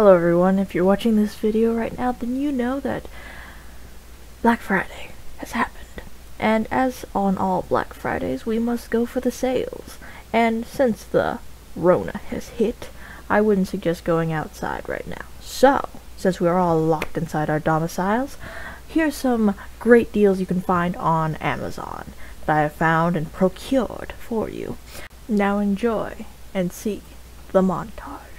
Hello everyone, if you're watching this video right now, then you know that Black Friday has happened. And as on all Black Fridays, we must go for the sales. And since the Rona has hit, I wouldn't suggest going outside right now. So, since we are all locked inside our domiciles, here's some great deals you can find on Amazon that I have found and procured for you. Now enjoy and see the montage.